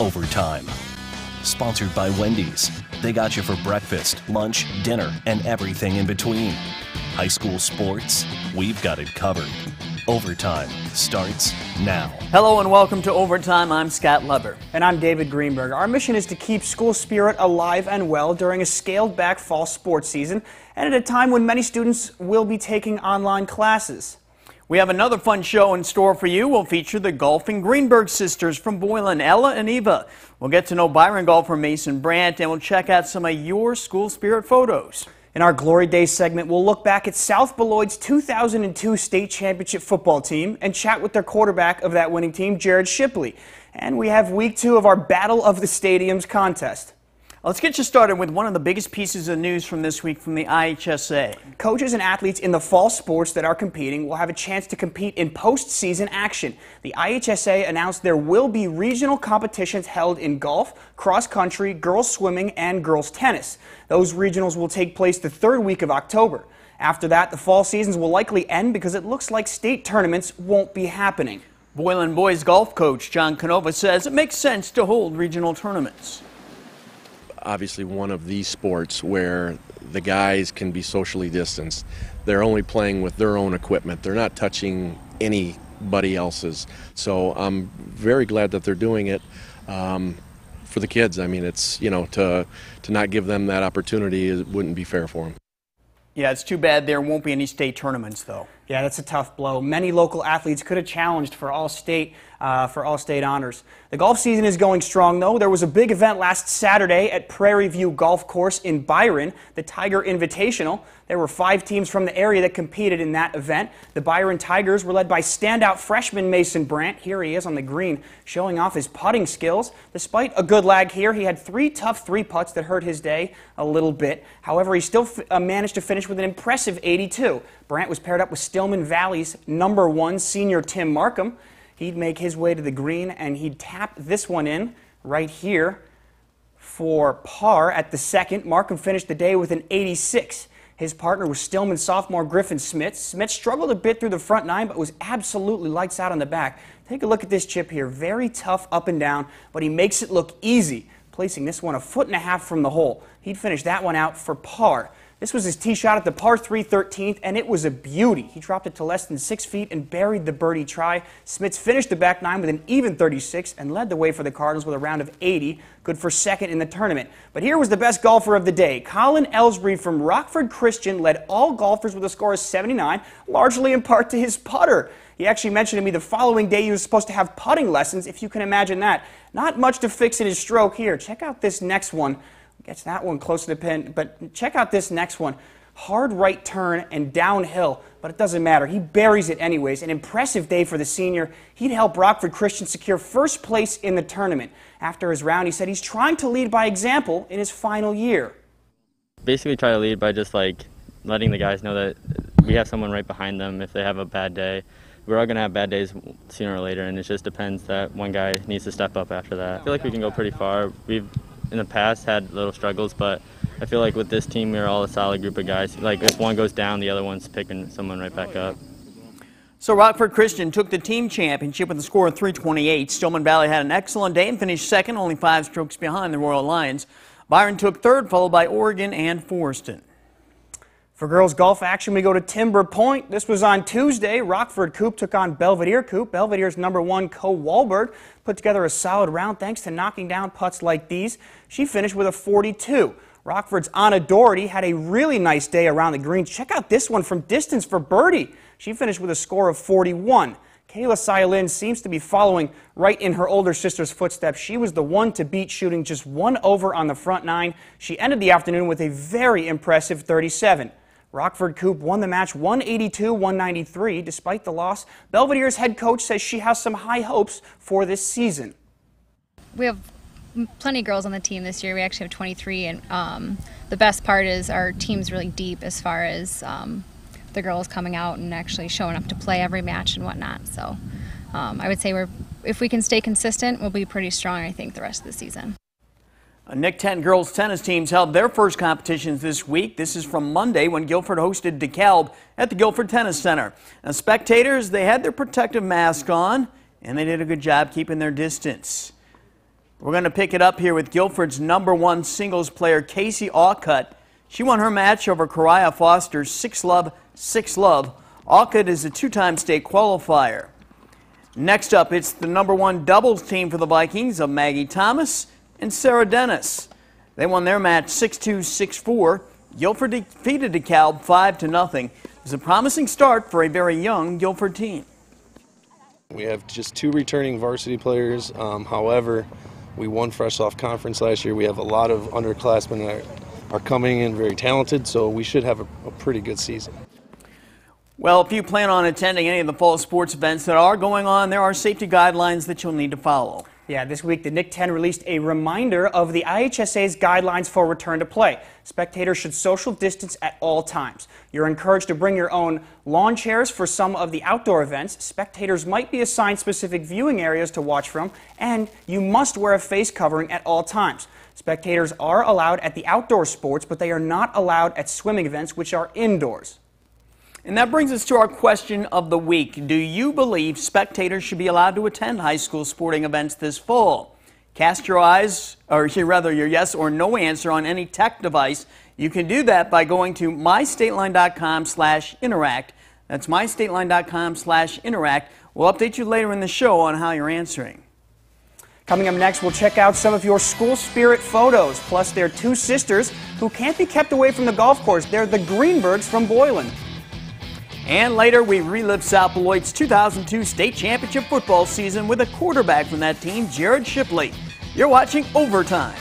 Overtime. Sponsored by Wendy's. They got you for breakfast, lunch, dinner, and everything in between. High school sports, we've got it covered. Overtime starts now. Hello and welcome to Overtime. I'm Scott Leber. And I'm David Greenberg. Our mission is to keep school spirit alive and well during a scaled back fall sports season and at a time when many students will be taking online classes. We have another fun show in store for you. We'll feature the golfing Greenberg sisters from Boylan, Ella and Eva. We'll get to know Byron golfer Mason Brandt and we'll check out some of your school spirit photos. In our Glory Days segment, we'll look back at South Beloit's 2002 state championship football team and chat with their quarterback of that winning team, Jared Shipley. And we have week two of our Battle of the Stadiums contest. Let's get you started with one of the biggest pieces of news from this week from the IHSA. Coaches and athletes in the fall sports that are competing will have a chance to compete in postseason action. The IHSA announced there will be regional competitions held in golf, cross country, girls swimming, and girls tennis. Those regionals will take place the third week of October. After that, the fall seasons will likely end because it looks like state tournaments won't be happening. Boylan boys golf coach John Canova says it makes sense to hold regional tournaments obviously one of these sports where the guys can be socially distanced. They're only playing with their own equipment. They're not touching anybody else's. So I'm very glad that they're doing it um, for the kids. I mean, it's you know to to not give them that opportunity it wouldn't be fair for them. Yeah, it's too bad there won't be any state tournaments though. Yeah, that's a tough blow. Many local athletes could have challenged for all state uh, for all state honors. The golf season is going strong though. There was a big event last Saturday at Prairie View Golf Course in Byron, the Tiger Invitational. There were five teams from the area that competed in that event. The Byron Tigers were led by standout freshman Mason Brandt. Here he is on the green, showing off his putting skills. Despite a good lag here, he had three tough three putts that hurt his day a little bit. However, he still uh, managed to finish with an impressive 82. Brandt was paired up with Stillman Valley's number one senior Tim Markham. He'd make his way to the green and he'd tap this one in right here for par at the second. Markham finished the day with an 86. His partner was Stillman sophomore Griffin Smith. Smith struggled a bit through the front nine, but was absolutely lights out on the back. Take a look at this chip here. Very tough up and down, but he makes it look easy, placing this one a foot and a half from the hole. He'd finish that one out for par. This was his tee shot at the par 3 13th, and it was a beauty. He dropped it to less than six feet and buried the birdie try. Smith finished the back nine with an even 36 and led the way for the Cardinals with a round of 80, good for second in the tournament. But here was the best golfer of the day. Colin Ellsbury from Rockford Christian led all golfers with a score of 79, largely in part to his putter. He actually mentioned to me the following day he was supposed to have putting lessons, if you can imagine that. Not much to fix in his stroke here. Check out this next one. Gets that one close to the pin. But check out this next one. Hard right turn and downhill, but it doesn't matter. He buries it anyways. An impressive day for the senior. He'd help Rockford Christian secure first place in the tournament. After his round, he said he's trying to lead by example in his final year. Basically, try to lead by just like letting the guys know that we have someone right behind them if they have a bad day. We're all going to have bad days sooner or later, and it just depends that one guy needs to step up after that. I feel like we can go pretty far. We've in the past had little struggles, but I feel like with this team, we're all a solid group of guys. Like if one goes down, the other one's picking someone right back up. So Rockford Christian took the team championship with a score of 328. Stillman Valley had an excellent day and finished second, only five strokes behind the Royal Lions. Byron took third, followed by Oregon and Forreston. For girls golf action, we go to Timber Point. This was on Tuesday. Rockford Coop took on Belvidere Coop. Belvidere's number one, Co Walberg, put together a solid round thanks to knocking down putts like these. She finished with a 42. Rockford's Anna Doherty had a really nice day around the greens. Check out this one from distance for birdie. She finished with a score of 41. Kayla Siolin seems to be following right in her older sister's footsteps. She was the one to beat, shooting just one over on the front nine. She ended the afternoon with a very impressive 37. Rockford Coop won the match 182-193 despite the loss. Belvidere's head coach says she has some high hopes for this season. We have plenty of girls on the team this year. We actually have 23, and um, the best part is our team's really deep as far as um, the girls coming out and actually showing up to play every match and whatnot. So um, I would say we're if we can stay consistent, we'll be pretty strong. I think the rest of the season. NIC-10 girls tennis teams held their first competitions this week. This is from Monday when Guilford hosted DeKalb at the Guilford Tennis Center. Now, spectators, they had their protective mask on and they did a good job keeping their distance. We're going to pick it up here with Guilford's number one singles player, Casey Alcutt. She won her match over Kariah Foster 6 love, 6 love. Alcutt is a two time state qualifier. Next up, it's the number one doubles team for the Vikings of Maggie Thomas and Sarah Dennis. They won their match 6 2 6 4. Guilford defeated DeKalb 5 to nothing. It was a promising start for a very young Guilford team. We have just two returning varsity players. Um, however, we won fresh off conference last year. We have a lot of underclassmen that are, are coming in very talented, so we should have a, a pretty good season. Well, if you plan on attending any of the fall sports events that are going on, there are safety guidelines that you'll need to follow. Yeah, this week the NIC-10 released a reminder of the IHSA's guidelines for return to play. Spectators should social distance at all times. You're encouraged to bring your own lawn chairs for some of the outdoor events. Spectators might be assigned specific viewing areas to watch from, and you must wear a face covering at all times. Spectators are allowed at the outdoor sports, but they are not allowed at swimming events, which are indoors. And that brings us to our question of the week. Do you believe spectators should be allowed to attend high school sporting events this fall? Cast your eyes, or rather your yes or no answer on any tech device. You can do that by going to mystateline.com slash interact. That's mystateline.com slash interact. We'll update you later in the show on how you're answering. Coming up next, we'll check out some of your school spirit photos, plus their two sisters who can't be kept away from the golf course. They're the Greenbergs from Boylan. And later, we relive South Beloit's 2002 state championship football season with a quarterback from that team, Jared Shipley. You're watching Overtime.